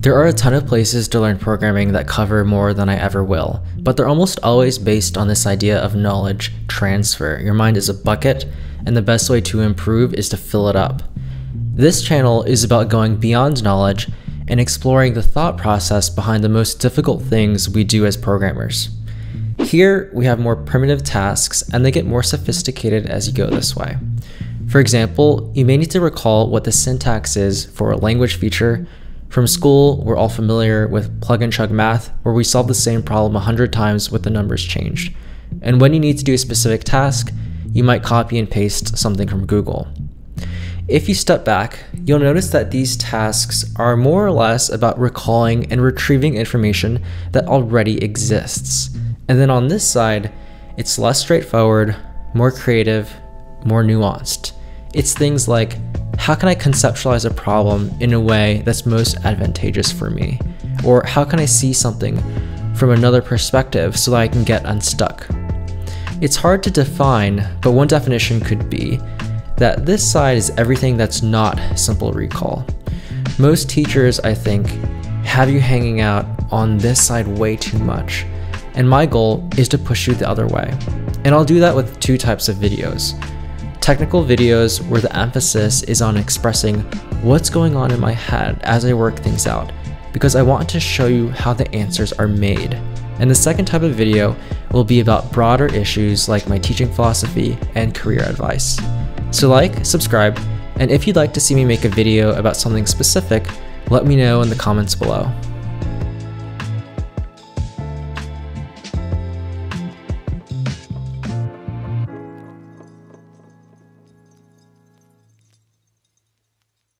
There are a ton of places to learn programming that cover more than I ever will, but they're almost always based on this idea of knowledge transfer. Your mind is a bucket, and the best way to improve is to fill it up. This channel is about going beyond knowledge and exploring the thought process behind the most difficult things we do as programmers. Here, we have more primitive tasks, and they get more sophisticated as you go this way. For example, you may need to recall what the syntax is for a language feature from school, we're all familiar with plug and chug math, where we solve the same problem 100 times with the numbers changed. And when you need to do a specific task, you might copy and paste something from Google. If you step back, you'll notice that these tasks are more or less about recalling and retrieving information that already exists. And then on this side, it's less straightforward, more creative, more nuanced. It's things like how can I conceptualize a problem in a way that's most advantageous for me? Or how can I see something from another perspective so that I can get unstuck? It's hard to define, but one definition could be that this side is everything that's not simple recall. Most teachers, I think, have you hanging out on this side way too much, and my goal is to push you the other way. And I'll do that with two types of videos technical videos where the emphasis is on expressing what's going on in my head as I work things out, because I want to show you how the answers are made. And the second type of video will be about broader issues like my teaching philosophy and career advice. So like, subscribe, and if you'd like to see me make a video about something specific, let me know in the comments below.